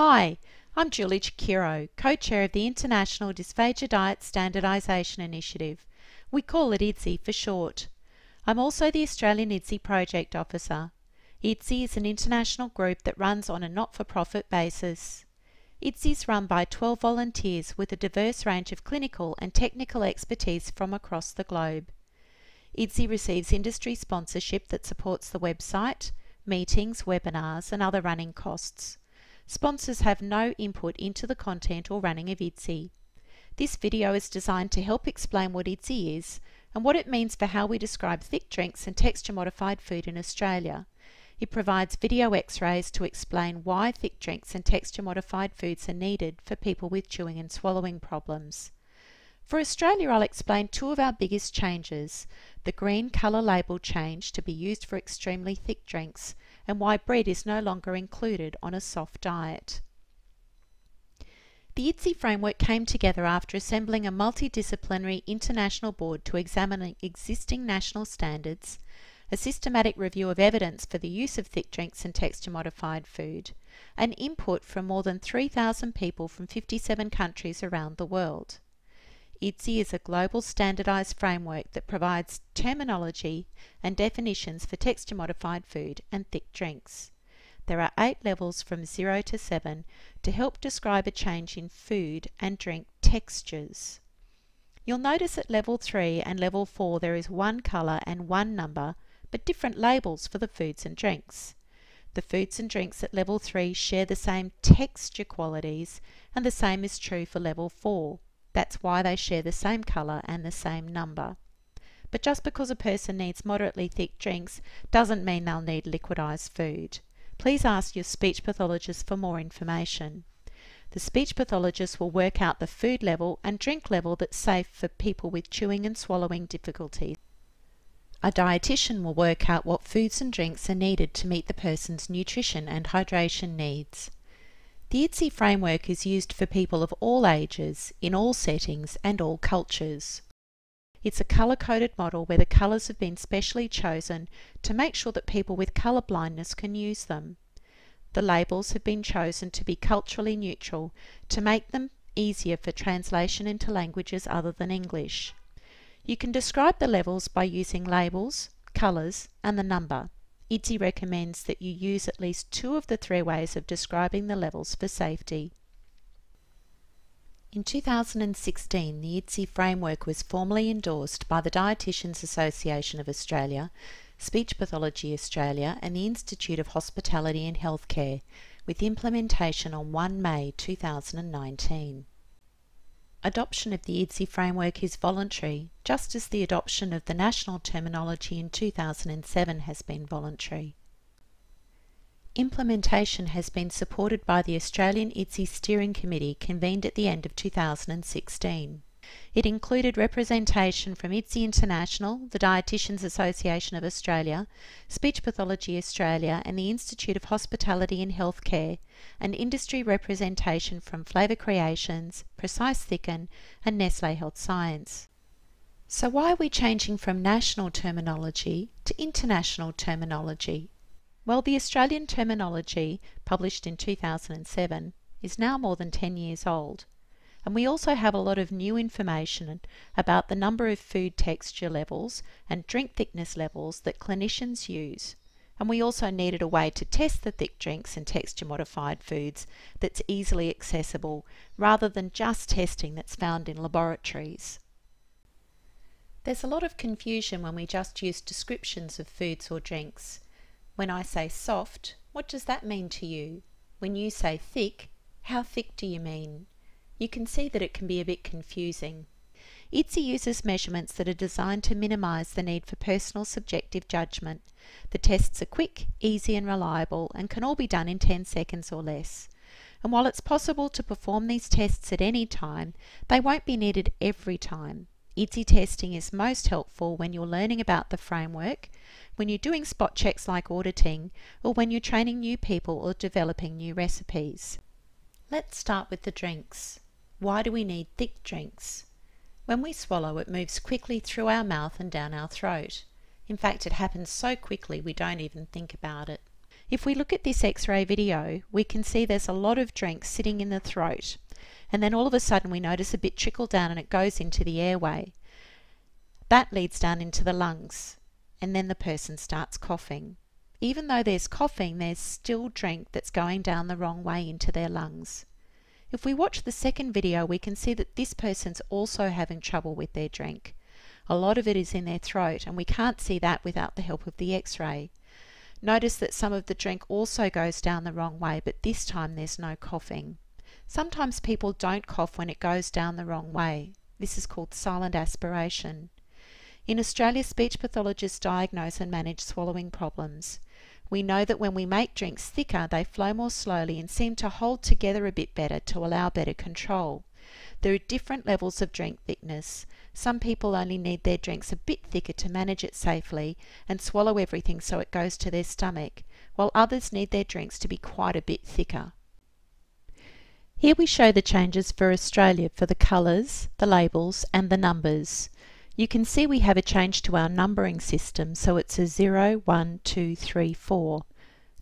Hi, I'm Julie Cichero, co-chair of the International Dysphagia Diet Standardisation Initiative. We call it IDDSI for short. I'm also the Australian IDDSI Project Officer. IDDSI is an international group that runs on a not-for-profit basis. IDDSI is run by 12 volunteers with a diverse range of clinical and technical expertise from across the globe. IDDSI receives industry sponsorship that supports the website, meetings, webinars and other running costs. Sponsors have no input into the content or running of IDDSI. This video is designed to help explain what IDDSI is and what it means for how we describe thick drinks and texture modified food in Australia. It provides video x-rays to explain why thick drinks and texture modified foods are needed for people with chewing and swallowing problems. For Australia, I'll explain two of our biggest changes, the green colour label change to be used for extremely thick drinks and why bread is no longer included on a soft diet. The IDDSI framework came together after assembling a multidisciplinary international board to examine existing national standards, a systematic review of evidence for the use of thick drinks and texture modified food, and input from more than 3,000 people from 57 countries around the world. IDDSI is a global standardized framework that provides terminology and definitions for texture modified food and thick drinks. There are eight levels from 0 to 7 to help describe a change in food and drink textures. You'll notice at level 3 and level 4 there is one colour and one number, but different labels for the foods and drinks. The foods and drinks at level 3 share the same texture qualities, and the same is true for level 4. That's why they share the same colour and the same number. But just because a person needs moderately thick drinks doesn't mean they'll need liquidised food. Please ask your speech pathologist for more information. The speech pathologist will work out the food level and drink level that's safe for people with chewing and swallowing difficulties. A dietitian will work out what foods and drinks are needed to meet the person's nutrition and hydration needs. The IDDSI framework is used for people of all ages, in all settings and all cultures. It's a colour-coded model where the colours have been specially chosen to make sure that people with colour blindness can use them. The labels have been chosen to be culturally neutral to make them easier for translation into languages other than English. You can describe the levels by using labels, colours and the number. IDDSI recommends that you use at least two of the three ways of describing the levels for safety. In 2016, the IDDSI framework was formally endorsed by the Dietitians Association of Australia, Speech Pathology Australia and the Institute of Hospitality and Healthcare, with implementation on 1 May 2019. Adoption of the IDDSI framework is voluntary, just as the adoption of the national terminology in 2007 has been voluntary. Implementation has been supported by the Australian IDDSI Steering Committee convened at the end of 2016. It included representation from IDDSI International, the Dietitians Association of Australia, Speech Pathology Australia and the Institute of Hospitality and Healthcare, and industry representation from Flavour Creations, Precise Thicken and Nestle Health Science. So why are we changing from national terminology to international terminology? Well, the Australian terminology, published in 2007, is now more than 10 years old. And we also have a lot of new information about the number of food texture levels and drink thickness levels that clinicians use. And we also needed a way to test the thick drinks and texture modified foods that's easily accessible rather than just testing that's found in laboratories. There's a lot of confusion when we just use descriptions of foods or drinks. When I say soft, what does that mean to you? When you say thick, how thick do you mean? You can see that it can be a bit confusing. IDDSI uses measurements that are designed to minimise the need for personal subjective judgment. The tests are quick, easy and reliable and can all be done in 10 seconds or less. And while it's possible to perform these tests at any time, they won't be needed every time. IDDSI testing is most helpful when you're learning about the framework, when you're doing spot checks like auditing, or when you're training new people or developing new recipes. Let's start with the drinks. Why do we need thick drinks? When we swallow, it moves quickly through our mouth and down our throat. In fact, it happens so quickly we don't even think about it. If we look at this x-ray video, we can see there's a lot of drink sitting in the throat. And then all of a sudden we notice a bit trickle down and it goes into the airway. That leads down into the lungs. And then the person starts coughing. Even though there's coughing, there's still drink that's going down the wrong way into their lungs. If we watch the second video, we can see that this person's also having trouble with their drink. A lot of it is in their throat, and we can't see that without the help of the x-ray. Notice that some of the drink also goes down the wrong way, but this time there's no coughing. Sometimes people don't cough when it goes down the wrong way. This is called silent aspiration. In Australia, speech pathologists diagnose and manage swallowing problems. We know that when we make drinks thicker, they flow more slowly and seem to hold together a bit better to allow better control. There are different levels of drink thickness. Some people only need their drinks a bit thicker to manage it safely and swallow everything so it goes to their stomach, while others need their drinks to be quite a bit thicker. Here we show the changes for Australia for the colours, the labels and the numbers. You can see we have a change to our numbering system, so it's a 0, 1, 2, 3, 4.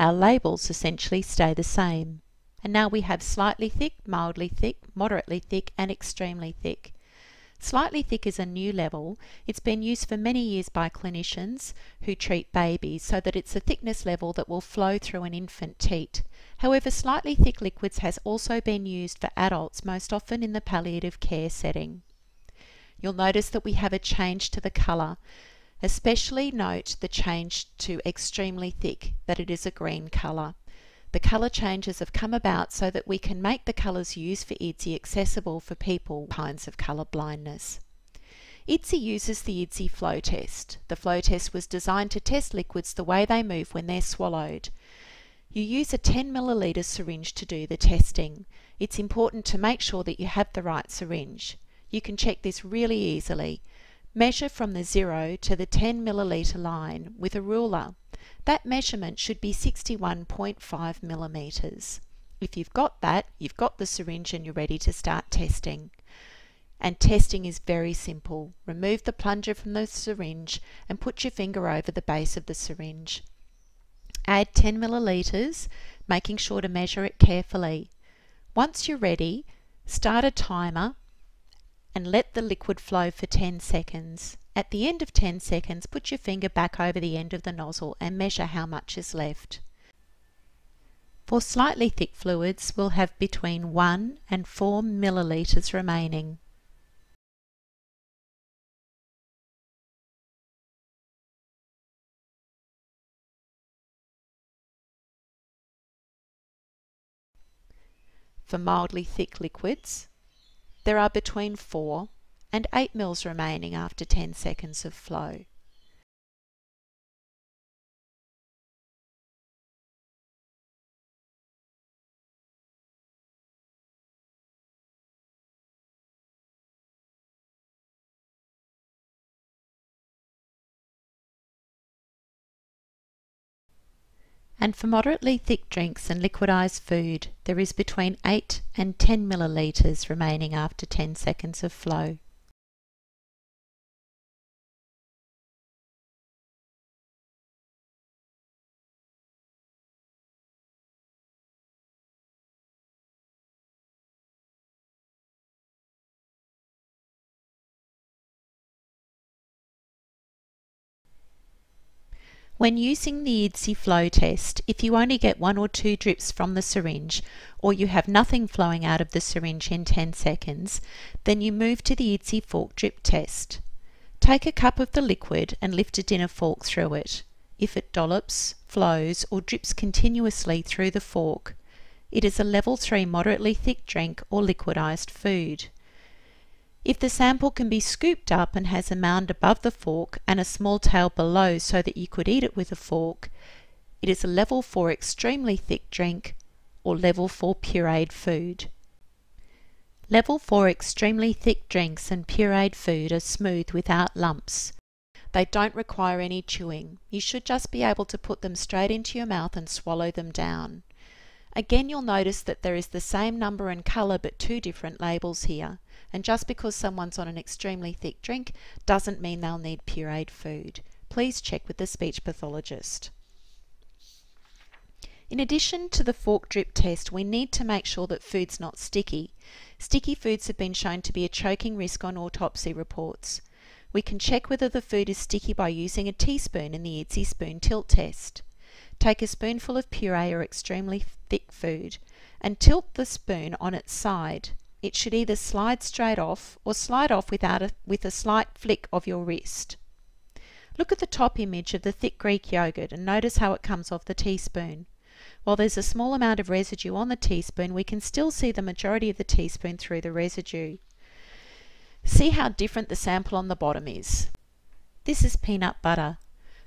Our labels essentially stay the same. And now we have slightly thick, mildly thick, moderately thick and extremely thick. Slightly thick is a new level. It's been used for many years by clinicians who treat babies so that it's a thickness level that will flow through an infant teat. However, slightly thick liquids has also been used for adults, most often in the palliative care setting you'll notice that we have a change to the colour. Especially note the change to extremely thick, that it is a green colour. The colour changes have come about so that we can make the colours used for IDDSI accessible for people with kinds of colour blindness. IDDSI uses the IDDSI flow test. The flow test was designed to test liquids the way they move when they're swallowed. You use a 10 milliliter syringe to do the testing. It's important to make sure that you have the right syringe. You can check this really easily. Measure from the 0 to the 10 milliliter line with a ruler. That measurement should be 61.5 millimeters. If you've got that, you've got the syringe and you're ready to start testing. And testing is very simple. Remove the plunger from the syringe and put your finger over the base of the syringe. Add 10 milliliters, making sure to measure it carefully. Once you're ready, start a timer and let the liquid flow for 10 seconds. At the end of 10 seconds, put your finger back over the end of the nozzle and measure how much is left. For slightly thick fluids, we'll have between 1 and 4 millilitres remaining. For mildly thick liquids, there are between 4 and 8 mils remaining after 10 seconds of flow. And for moderately thick drinks and liquidized food, there is between 8 and 10 millilitres remaining after 10 seconds of flow. When using the IDDSI flow test, if you only get one or two drips from the syringe, or you have nothing flowing out of the syringe in 10 seconds, then you move to the IDDSI fork drip test. Take a cup of the liquid and lift a dinner fork through it. If it dollops, flows, or drips continuously through the fork, it is a level 3 moderately thick drink or liquidized food. If the sample can be scooped up and has a mound above the fork and a small tail below so that you could eat it with a fork, it is a level 4 extremely thick drink or level 4 pureed food. Level 4 extremely thick drinks and pureed food are smooth without lumps. They don't require any chewing. You should just be able to put them straight into your mouth and swallow them down. Again, you'll notice that there is the same number and colour but two different labels here. And just because someone's on an extremely thick drink doesn't mean they'll need pureed food. Please check with the speech pathologist. In addition to the fork drip test, we need to make sure that food's not sticky. Sticky foods have been shown to be a choking risk on autopsy reports. We can check whether the food is sticky by using a teaspoon in the IDDSI spoon tilt test. Take a spoonful of puree or extremely thick food and tilt the spoon on its side. It should either slide straight off or slide off without a, with a slight flick of your wrist. Look at the top image of the thick Greek yogurt and notice how it comes off the teaspoon. While there's a small amount of residue on the teaspoon, we can still see the majority of the teaspoon through the residue. See how different the sample on the bottom is. This is peanut butter.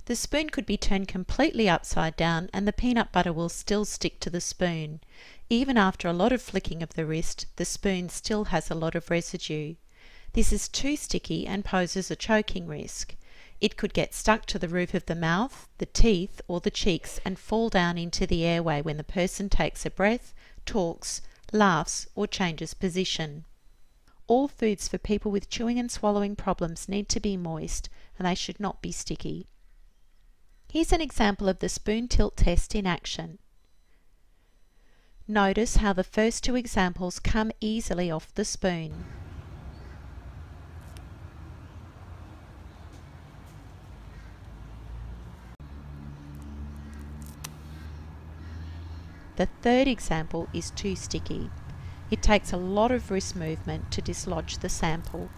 The spoon could be turned completely upside down and the peanut butter will still stick to the spoon. Even after a lot of flicking of the wrist, the spoon still has a lot of residue. This is too sticky and poses a choking risk. It could get stuck to the roof of the mouth, the teeth, or the cheeks and fall down into the airway when the person takes a breath, talks, laughs, or changes position. All foods for people with chewing and swallowing problems need to be moist and they should not be sticky. Here's an example of the spoon tilt test in action. Notice how the first two examples come easily off the spoon. The third example is too sticky. It takes a lot of wrist movement to dislodge the sample.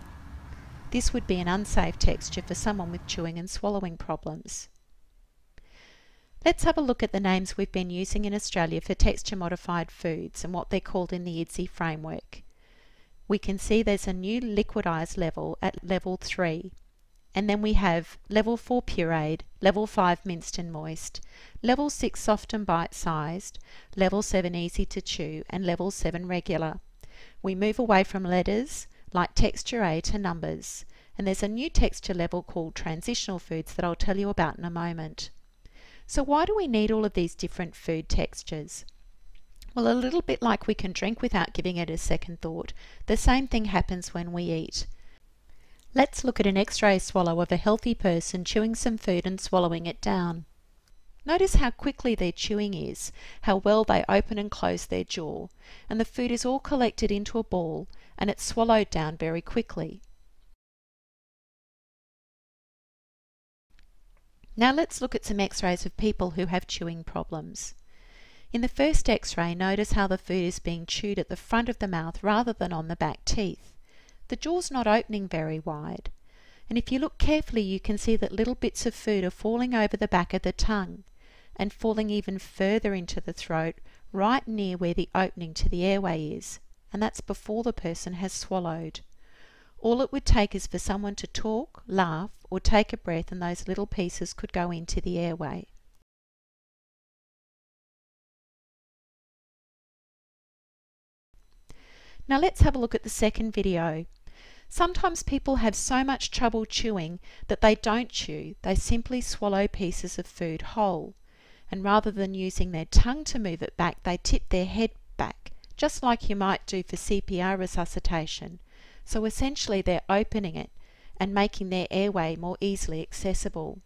This would be an unsafe texture for someone with chewing and swallowing problems. Let's have a look at the names we've been using in Australia for texture modified foods and what they're called in the IDDSI framework. We can see there's a new liquidized level at level 3 and then we have level 4 pureed, level 5 minced and moist, level 6 soft and bite-sized, level 7 easy to chew, and level 7 regular. We move away from letters, like texture A, to numbers, and there's a new texture level called transitional foods that I'll tell you about in a moment. So why do we need all of these different food textures? Well, a little bit like we can drink without giving it a second thought, the same thing happens when we eat. Let's look at an x-ray swallow of a healthy person chewing some food and swallowing it down. Notice how quickly their chewing is, how well they open and close their jaw, and the food is all collected into a ball and it's swallowed down very quickly. Now let's look at some x-rays of people who have chewing problems. In the first x-ray, notice how the food is being chewed at the front of the mouth rather than on the back teeth. The jaw's not opening very wide. And if you look carefully, you can see that little bits of food are falling over the back of the tongue and falling even further into the throat, right near where the opening to the airway is. And that's before the person has swallowed. All it would take is for someone to talk, laugh, or take a breath, and those little pieces could go into the airway. Now let's have a look at the second video. Sometimes people have so much trouble chewing that they don't chew, they simply swallow pieces of food whole. And rather than using their tongue to move it back, they tip their head back, just like you might do for CPR resuscitation. So essentially they're opening it and making their airway more easily accessible.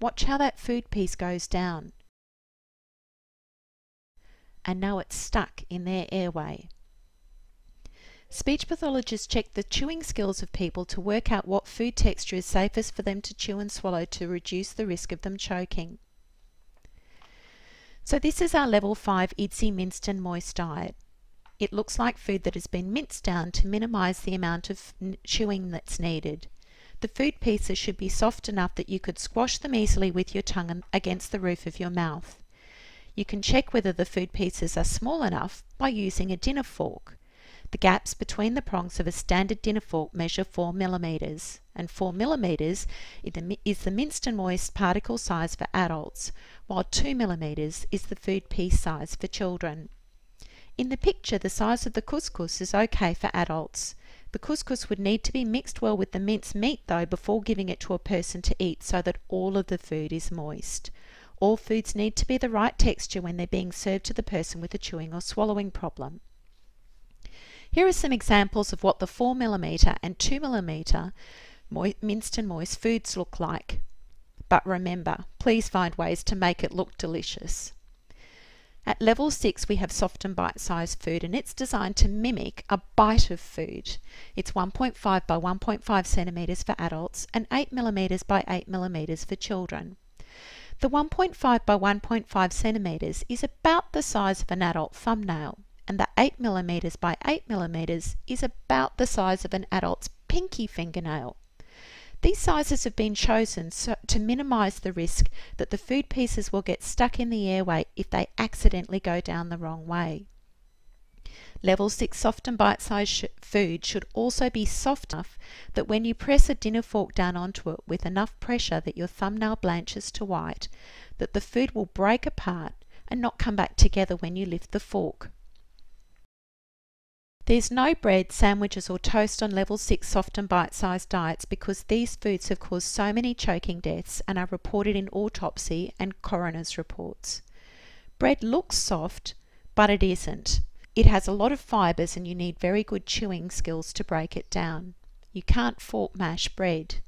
Watch how that food piece goes down. And now it's stuck in their airway. Speech pathologists check the chewing skills of people to work out what food texture is safest for them to chew and swallow to reduce the risk of them choking. So this is our level 5 IDDSI minced and moist diet. It looks like food that has been minced down to minimise the amount of chewing that's needed. The food pieces should be soft enough that you could squash them easily with your tongue against the roof of your mouth. You can check whether the food pieces are small enough by using a dinner fork. The gaps between the prongs of a standard dinner fork measure 4 millimeters, and 4 millimeters is the minced and moist particle size for adults, while 2 millimeters is the food piece size for children. In the picture, the size of the couscous is okay for adults. The couscous would need to be mixed well with the minced meat though before giving it to a person to eat so that all of the food is moist. All foods need to be the right texture when they're being served to the person with a chewing or swallowing problem. Here are some examples of what the 4mm and 2mm minced and moist foods look like. But remember, please find ways to make it look delicious. At level 6 we have soft and bite-sized food and it's designed to mimic a bite of food. It's 1.5 by 1.5 centimetres for adults and 8 millimetres by 8 millimetres for children. The 1.5 by 1.5 centimetres is about the size of an adult thumbnail and the 8 millimetres by 8 millimetres is about the size of an adult's pinky fingernail. These sizes have been chosen so, to minimise the risk that the food pieces will get stuck in the airway if they accidentally go down the wrong way. Level 6 soft and bite-sized sh food should also be soft enough that when you press a dinner fork down onto it with enough pressure that your thumbnail blanches to white, that the food will break apart and not come back together when you lift the fork. There's no bread, sandwiches, or toast on level 6 soft and bite sized diets because these foods have caused so many choking deaths and are reported in autopsy and coroner's reports. Bread looks soft, but it isn't. It has a lot of fibres and you need very good chewing skills to break it down. You can't fork mash bread.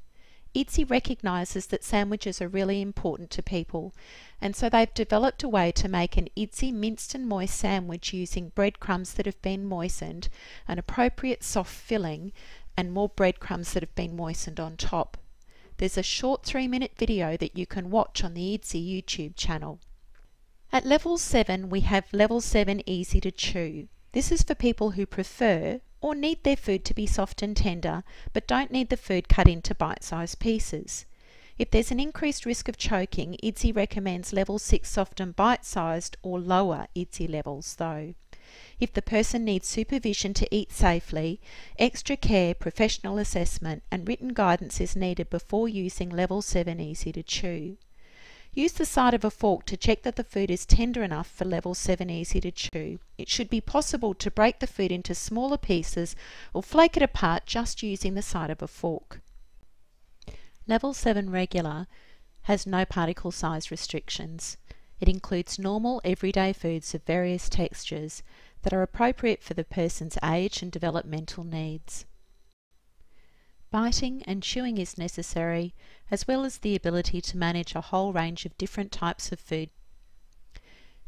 IDDSI recognises that sandwiches are really important to people, and so they've developed a way to make an IDDSI minced and moist sandwich using breadcrumbs that have been moistened, an appropriate soft filling, and more breadcrumbs that have been moistened on top. There's a short three minute video that you can watch on the IDDSI YouTube channel. At level 7 we have level 7 easy to chew. This is for people who prefer or need their food to be soft and tender, but don't need the food cut into bite-sized pieces. If there's an increased risk of choking, IDDSI recommends level 6 soft and bite-sized or lower IDDSI levels though. If the person needs supervision to eat safely, extra care, professional assessment and written guidance is needed before using level 7 easy to chew. Use the side of a fork to check that the food is tender enough for level 7 easy to chew. It should be possible to break the food into smaller pieces or flake it apart just using the side of a fork. Level 7 regular has no particle size restrictions. It includes normal everyday foods of various textures that are appropriate for the person's age and developmental needs. Biting and chewing is necessary, as well as the ability to manage a whole range of different types of food.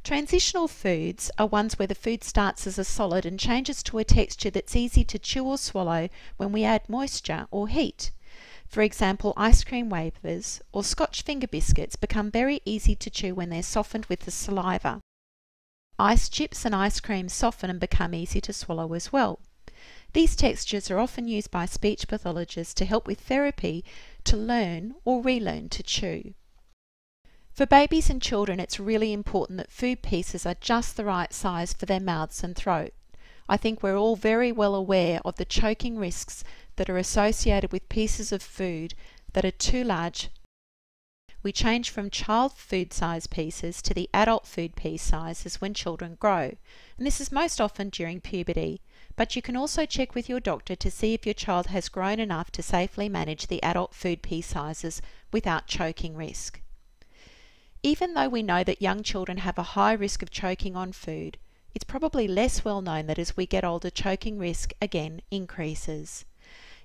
Transitional foods are ones where the food starts as a solid and changes to a texture that's easy to chew or swallow when we add moisture or heat. For example, ice cream wafers or Scotch finger biscuits become very easy to chew when they're softened with the saliva. Ice chips and ice cream soften and become easy to swallow as well. These textures are often used by speech pathologists to help with therapy to learn or relearn to chew. For babies and children, it's really important that food pieces are just the right size for their mouths and throat. I think we're all very well aware of the choking risks that are associated with pieces of food that are too large. We change from child food size pieces to the adult food piece sizes when children grow, and this is most often during puberty but you can also check with your doctor to see if your child has grown enough to safely manage the adult food piece sizes without choking risk. Even though we know that young children have a high risk of choking on food, it's probably less well known that as we get older, choking risk again increases.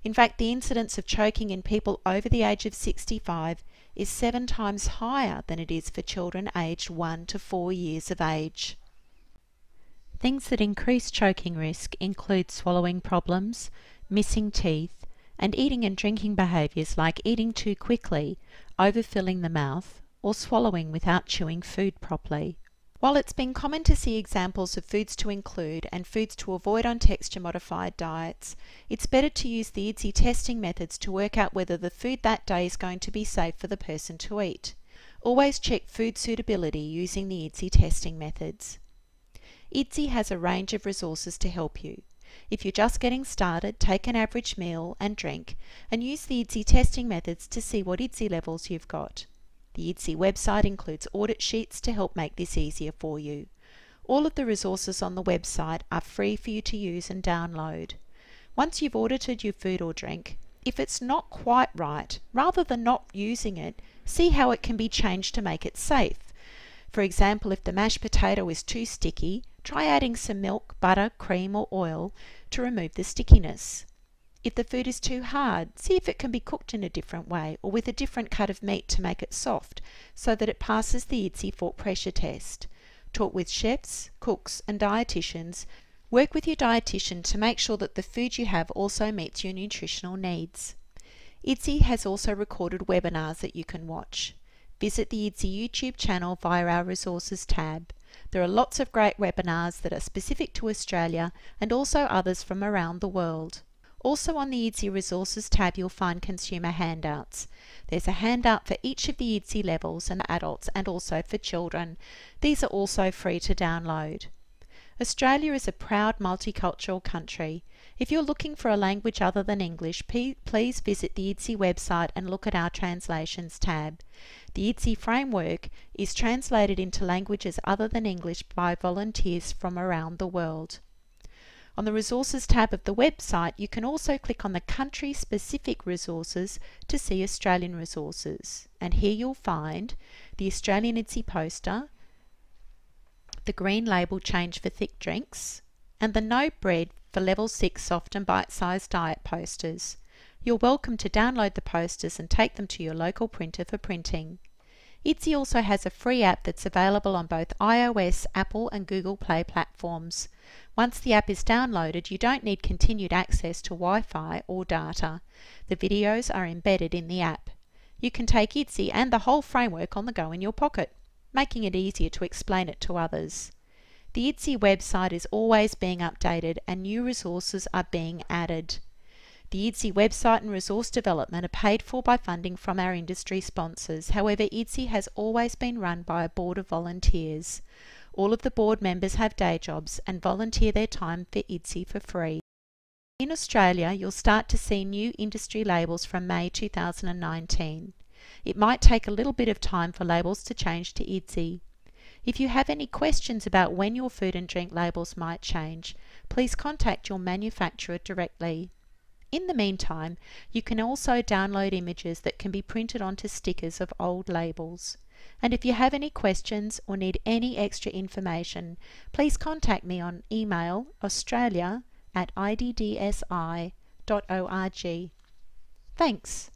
In fact, the incidence of choking in people over the age of 65 is seven times higher than it is for children aged 1 to 4 years of age. Things that increase choking risk include swallowing problems, missing teeth, and eating and drinking behaviours like eating too quickly, overfilling the mouth, or swallowing without chewing food properly. While it's been common to see examples of foods to include and foods to avoid on texture modified diets, it's better to use the IDDSI testing methods to work out whether the food that day is going to be safe for the person to eat. Always check food suitability using the IDDSI testing methods. IDDSI has a range of resources to help you. If you're just getting started, take an average meal and drink and use the IDDSI testing methods to see what IDDSI levels you've got. The IDDSI website includes audit sheets to help make this easier for you. All of the resources on the website are free for you to use and download. Once you've audited your food or drink, if it's not quite right, rather than not using it, see how it can be changed to make it safe. For example, if the mashed potato is too sticky, try adding some milk, butter, cream or oil to remove the stickiness. If the food is too hard, see if it can be cooked in a different way or with a different cut of meat to make it soft so that it passes the IDDSI fork pressure test. talk with chefs, cooks and dietitians, work with your dietitian to make sure that the food you have also meets your nutritional needs. IDDSI has also recorded webinars that you can watch. Visit the IDDSI YouTube channel via our resources tab. There are lots of great webinars that are specific to Australia and also others from around the world. Also on the IDDSI Resources tab you'll find consumer handouts. There's a handout for each of the IDDSI levels and adults and also for children. These are also free to download. Australia is a proud multicultural country. If you're looking for a language other than English, please visit the IDDSI website and look at our Translations tab. The IDDSI framework is translated into languages other than English by volunteers from around the world. On the Resources tab of the website, you can also click on the country-specific resources to see Australian resources. And here you'll find the Australian IDDSI poster, the green label change for thick drinks, and the no bread for level 6 soft and bite-sized diet posters. You're welcome to download the posters and take them to your local printer for printing. IDDSI also has a free app that's available on both iOS, Apple and Google Play platforms. Once the app is downloaded, you don't need continued access to Wi-Fi or data. The videos are embedded in the app. You can take IDDSI and the whole framework on the go in your pocket, making it easier to explain it to others. The IDDSI website is always being updated and new resources are being added. The IDDSI website and resource development are paid for by funding from our industry sponsors. However, IDDSI has always been run by a board of volunteers. All of the board members have day jobs and volunteer their time for IDDSI for free. In Australia, you'll start to see new industry labels from May 2019. It might take a little bit of time for labels to change to IDDSI. If you have any questions about when your food and drink labels might change, please contact your manufacturer directly. In the meantime, you can also download images that can be printed onto stickers of old labels. And if you have any questions or need any extra information, please contact me on email australia at iddsi.org. Thanks.